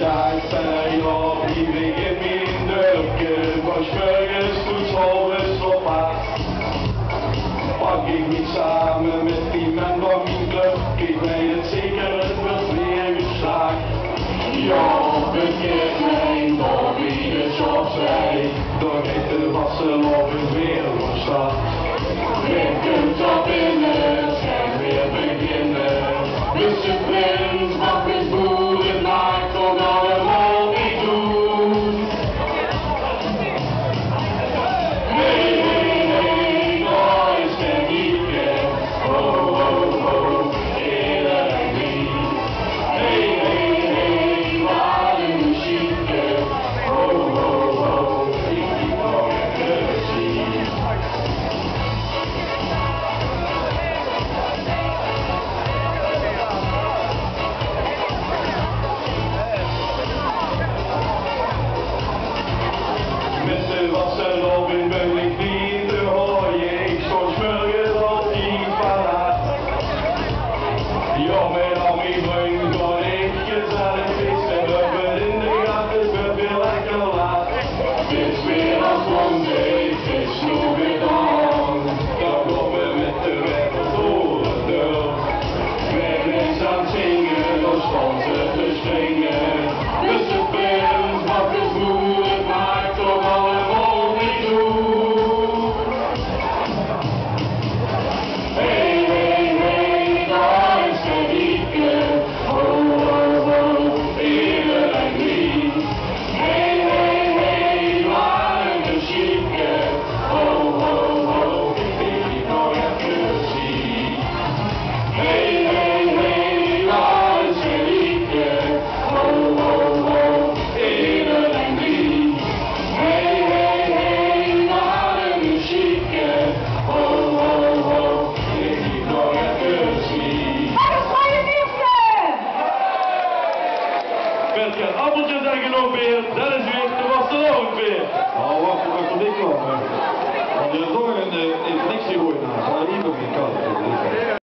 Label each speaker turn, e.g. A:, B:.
A: Dag ben jag blivit mindre Vars smörgås håller så fast Och gick min sammen med timmen var min glögg Ik weet het zeker, het was weer geslaagd Jag begrep mig då vid ett tjafsrej Då hette det Vasseloven weer var stad Veckan tar binnen, ska weer beginnen de wasseroven ben ik niet te hooien. Ik stort smörgås op die parat. Ja, met mijn vrienden går ikke til en fisk. En løper inn i gata, bør vi leke latt. Hvis vi har svunget, fisk noe dag. Da kommer Mette rett og store dør. Med mens han synger og sponser til springer. Beste
B: appeltjes zijn gelopen, dat is weer de wasseloven weer.
C: Oh, wacht, wacht tot ik kwam. Want is nog een, eh, niks naast. Zal er hier nog in kan.